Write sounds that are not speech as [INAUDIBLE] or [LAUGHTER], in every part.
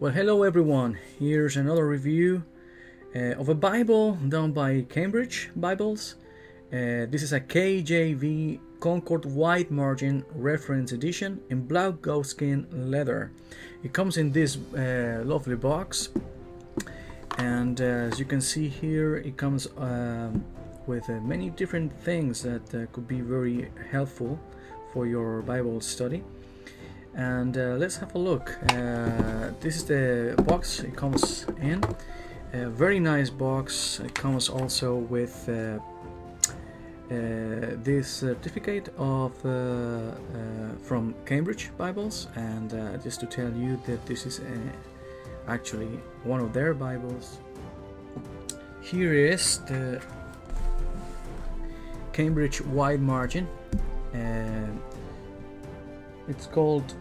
Well, hello everyone. Here's another review uh, of a Bible done by Cambridge Bibles. Uh, this is a KJV Concord Wide Margin Reference Edition in black goatskin leather. It comes in this uh, lovely box, and uh, as you can see here, it comes um, with uh, many different things that uh, could be very helpful for your Bible study and uh, let's have a look. Uh, this is the box it comes in. A very nice box. It comes also with uh, uh this certificate of uh, uh, from Cambridge Bibles. And just to tell you that this is actually one of their Bibles. Here is the Cambridge wide margin it's called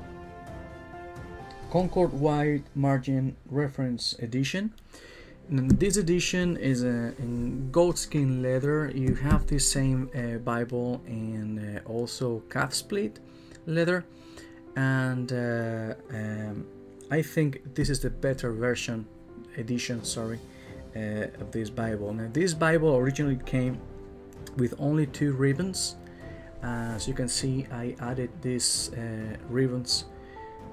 Concord Wide Margin Reference Edition. And this edition is uh, in goatskin leather. You have the same uh, Bible and uh, also calf split leather, and uh, um, I think this is the better version edition. Sorry, uh, of this Bible. Now this Bible originally came with only two ribbons. As you can see, I added these uh, ribbons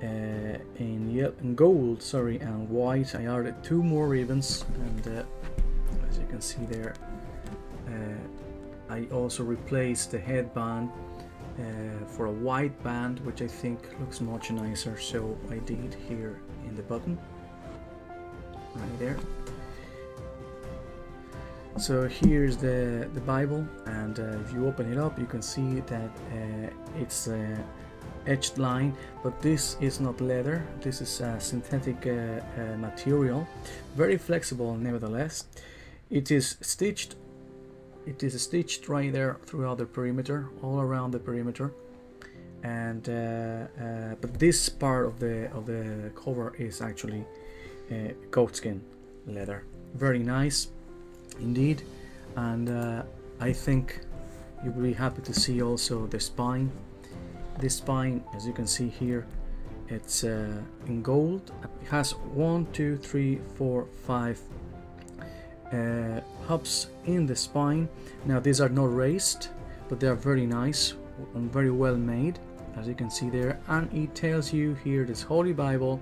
uh, in, yellow, in gold sorry and white. I added two more ribbons and uh, as you can see there uh, I also replaced the headband uh, for a white band which I think looks much nicer. So I did here in the button right there so here's the the Bible and uh, if you open it up you can see that uh, it's edged line but this is not leather. This is a synthetic uh, uh, material. Very flexible nevertheless. It is stitched it is stitched right there throughout the perimeter all around the perimeter. And uh, uh but this part of the of the cover is actually uh, goatskin leather. Very nice indeed. And uh, I think you will be happy to see also the spine. This spine as you can see here it's uh, in gold. It has one two three four five uh, hubs in the spine. Now these are not raised but they are very nice and very well made as you can see there. And it tells you here this Holy Bible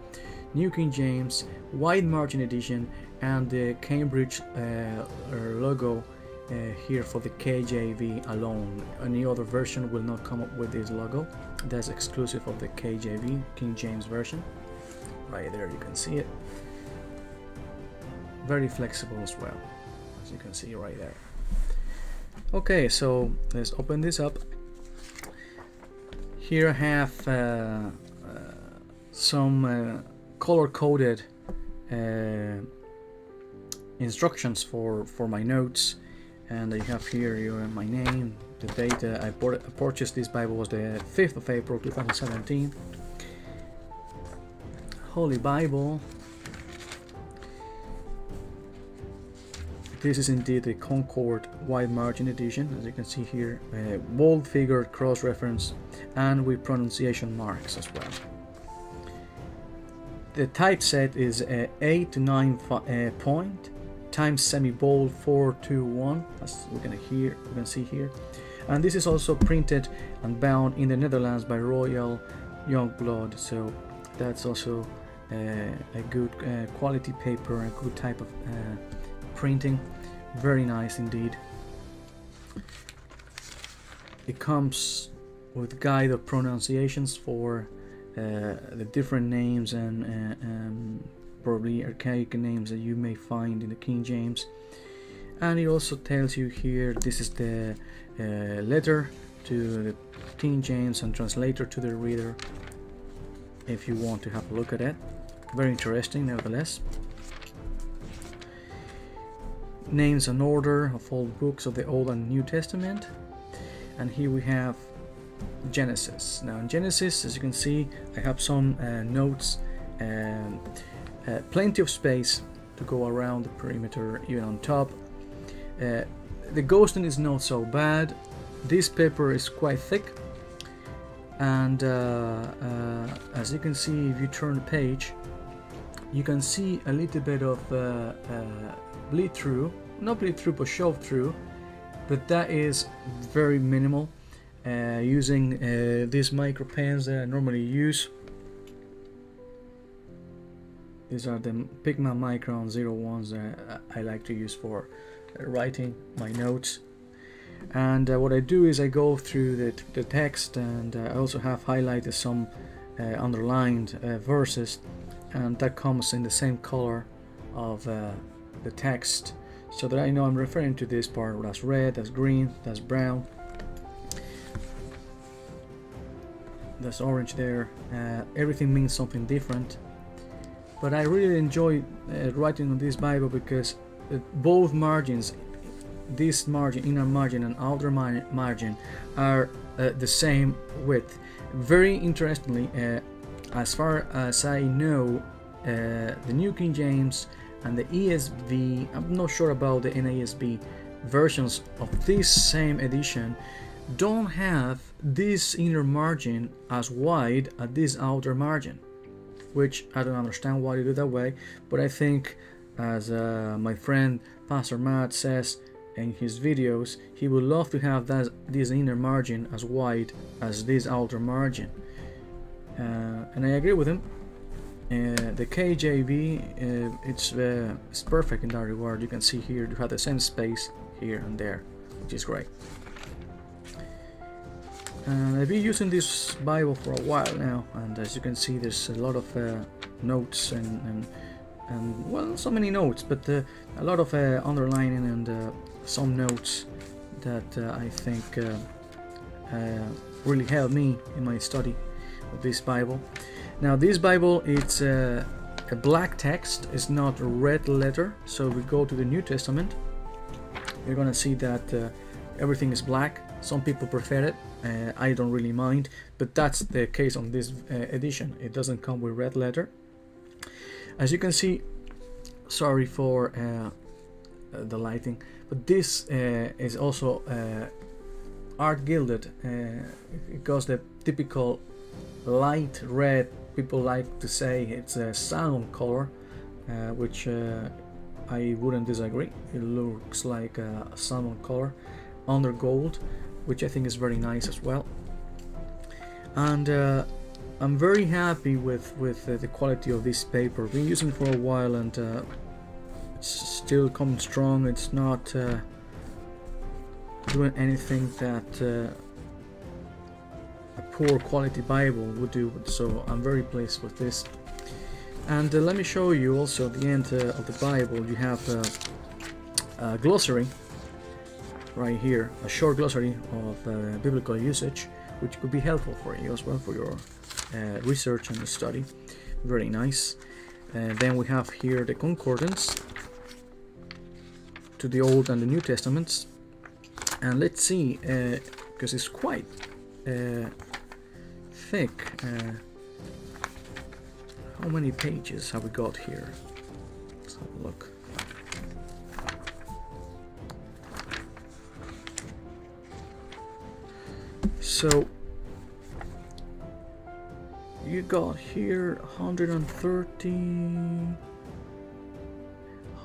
New King James wide margin edition and the Cambridge uh, logo uh, here for the KJV alone. Any other version will not come up with this logo. That's exclusive of the KJV, King James Version. Right there, you can see it. Very flexible as well, as you can see right there. Okay, so let's open this up. Here I have uh, uh, some uh, color-coded uh, instructions for, for my notes. And you have here your my name the date I, bought, I purchased this Bible was the 5th of April 2017 Holy Bible. This is indeed the Concord wide margin edition as you can see here uh, bold figured cross reference and with pronunciation marks as well the typeset is uh, 8 to 9 uh, point times semi-bold 421 as we're gonna hear we can see here. And this is also printed and bound in the Netherlands by Royal Jongbloed. So that's also uh, a good uh, quality paper a good type of uh, printing. Very nice indeed. It comes with guide of pronunciations for the different names and uh, probably archaic names that you may find in the King James. And it also tells you here this is the uh, letter to the King James and translator to the reader if you want to have a look at it. Very interesting nevertheless. Names and order of all books of the Old and New Testament. And here we have Genesis now in Genesis as you can see I have some uh, notes and uh, plenty of space to go around the perimeter, even on top. Uh, the ghosting is not so bad. This paper is quite thick, and uh, uh, as you can see, if you turn the page, you can see a little bit of uh, bleed through, not bleed through but show through, but that is very minimal. Uh, using uh, these micro pens that I normally use. These are the Pigma Micron 01s that I like to use for writing my notes. And uh, what I do is I go through the, the text and uh, I also have highlighted some uh, underlined verses and that comes in the same color of the text. So that I know I'm referring to this part that's red, that's green, that's brown that's orange there uh, everything means something different but I really enjoy writing on this Bible because both margins this margin, inner margin and outer margin are uh, the same width. Very interestingly, uh, as far as I know, uh, the New King James and the ESV, I'm not sure about the NASB versions of this same edition, don't have this inner margin as wide as this outer margin, which I don't understand why they do that way, but I think, as uh, my friend Pastor Matt says, in his videos, he would love to have that, this inner margin as wide as this outer margin. Uh, and I agree with him. Uh, the KJV, uh, it's, uh, it's perfect in that regard. You can see here you have the same space here and there, which is great. And I've been using this Bible for a while now, and as you can see, there's a lot of uh, notes and, and, and well, so many notes, but uh, a lot of underlining and some notes that uh, I think uh, uh, really helped me in my study of this Bible. Now this Bible it's a black text, it's not a red letter. So we go to the New Testament, you're gonna see that uh, everything is black. Some people prefer it. Uh, I don't really mind, but that's the case on this uh, edition. It doesn't come with red letter. As you can see, sorry for the lighting but this uh, is also uh, art gilded uh, because the typical light red people like to say it's a salmon color uh, which uh, I wouldn't disagree it looks like a salmon color under gold which I think is very nice as well. And uh, I'm very happy with with the quality of this paper. Been using for a while and it's still coming strong. It's not uh, doing anything that uh, a poor quality Bible would do. So I'm very pleased with this. And uh, let me show you also at the end uh, of the Bible. You have uh, a glossary right here a short glossary of uh, biblical usage which could be helpful for you as well for your research and study very nice and then we have here the concordance to the Old and the New Testaments. And let's see, because uh, it's quite uh, thick. Uh, how many pages have we got here? Let's have a look. So you got here 130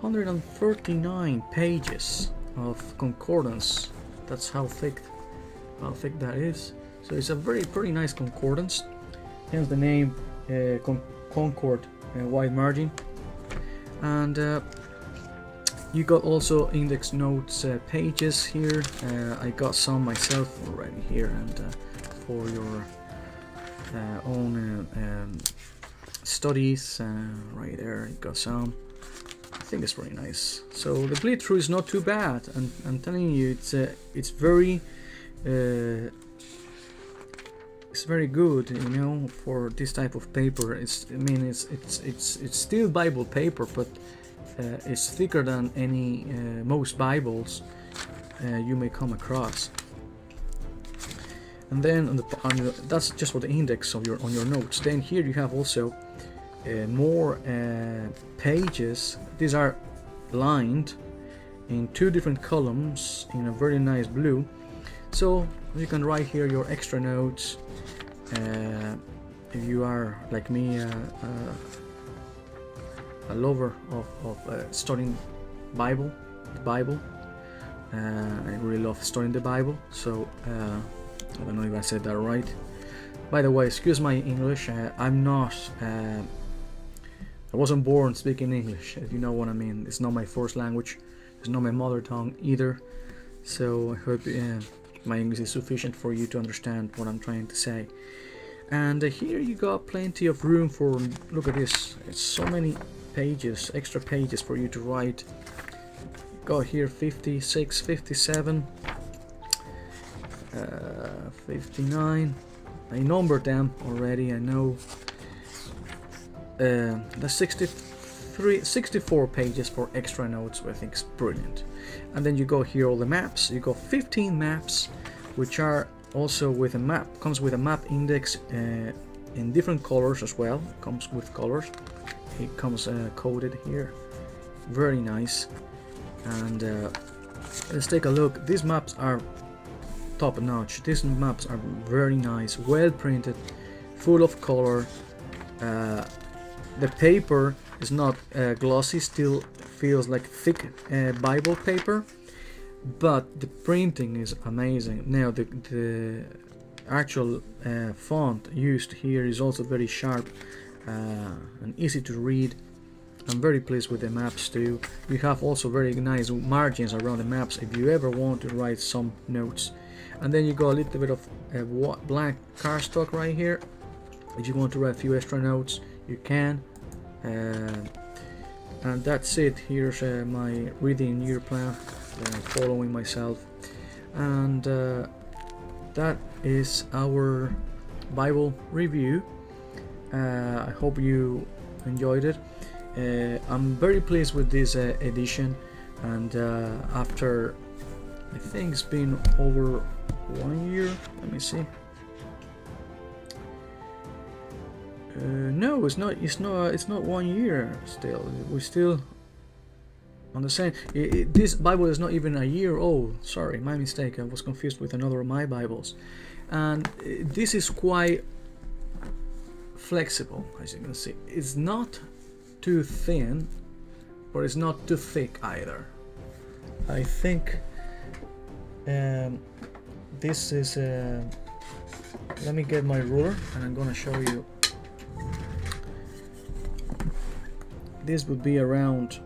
139 pages of concordance. That's how thick, how thick that is. So it's a very pretty nice concordance. Hence the name uh, Con Concord uh, wide margin. And uh, you got also index notes uh, pages here. Uh, I got some myself already here, and uh, for your own um, studies, right there, you got some. I think it's very nice. So the bleed through is not too bad, and I'm telling you, it's uh, it's very uh, it's very good, you know, for this type of paper. It's I mean it's it's it's it's still Bible paper, but uh, it's thicker than any uh, most Bibles uh, you may come across. And then on the, on the, that's just for the index of your on your notes. Then here you have also more pages. These are lined in two different columns in a very nice blue. So you can write here your extra notes. Uh, if you are like me, uh, uh, a lover of, of uh, studying Bible, the Bible. Uh, I really love studying the Bible, so uh, I don't know if I said that right. By the way, excuse my English. Uh, I'm not. Uh, I wasn't born speaking English, if you know what I mean. It's not my first language. It's not my mother tongue either. So I hope uh, my English is sufficient for you to understand what I'm trying to say. And uh, here you got plenty of room for. Look at this. It's so many pages, extra pages for you to write. Got here 56, 57, uh, 59. I numbered them already, I know. Uh, the 63, 64 pages for extra notes, I think is brilliant. And then you go here all the maps. You got 15 maps, which are also with a map. Comes with a map index uh, in different colors as well. Comes with colors. It comes uh, coded here. Very nice. And uh, let's take a look. These maps are top notch. These maps are very nice, well printed, full of color. Uh, the paper is not uh, glossy, still feels like thick uh, Bible paper, but the printing is amazing. Now the, the actual uh, font used here is also very sharp and easy to read. I'm very pleased with the maps too. You have also very nice margins around the maps if you ever want to write some notes. And then you got a little bit of uh, black cardstock right here. If you want to write a few extra notes you can. Uh, and that's it. Here's uh, my reading year plan uh, following myself. And uh, that is our Bible review uh, I hope you enjoyed it I'm very pleased with this edition and after I think it's been over one year. Let me see. Uh, no, it's not. It's not. It's not one year. Still, we're still on the same. It, it, this Bible is not even a year old. Sorry, my mistake. I was confused with another of my Bibles, and uh, this is quite flexible, as you can see. It's not too thin, but it's not too thick either. I think. Um, this is uh, let me get my ruler and I'm gonna show you this would be around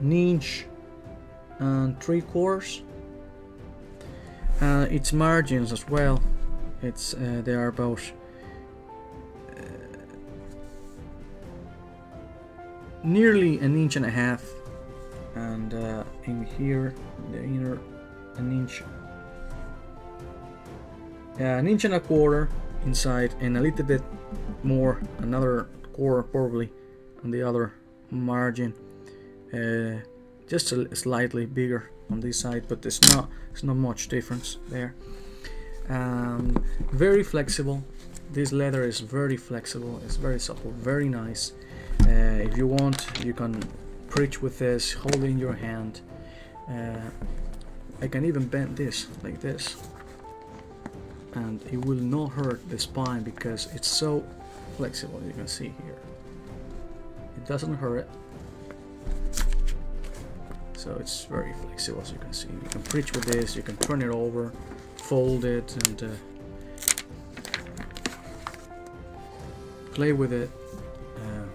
an inch and three quarters uh, its margins as well it's uh, they are about nearly an inch and a half and uh, in here the inner an inch yeah, an inch and a quarter inside and a little bit more another quarter probably on the other margin. Uh, just a, slightly bigger on this side but it's not it's not much difference there. Um, very flexible. This leather is very flexible. It's very supple very nice uh, if you want you can preach with this hold in your hand. Uh, I can even bend this like this. And it will not hurt the spine because it's so flexible you can see here. It doesn't hurt. So it's very flexible as you can see. You can preach with this you can turn it over fold it and uh, play with it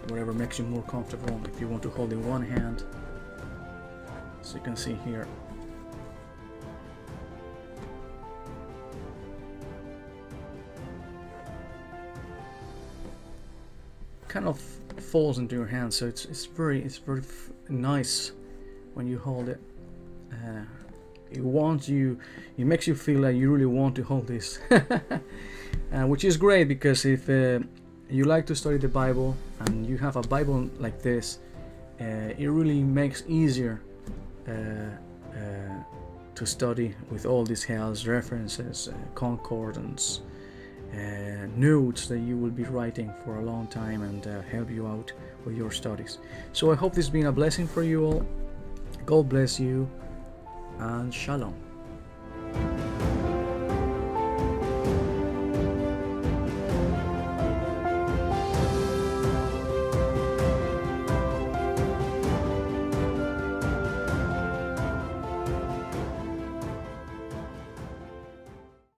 whatever makes you more comfortable if you want to hold in one hand so you can see here. Kind of falls into your hand so it's it's very it's very nice when you hold it. Uh, it wants you it makes you feel like you really want to hold this. [LAUGHS] Uh, which is great because if uh, you like to study the Bible and you have a Bible like this uh, it really makes easier uh, uh, to study with all these helps references concordance uh, notes that you will be writing for a long time and uh, help you out with your studies. So I hope this has been a blessing for you all. God bless you and shalom.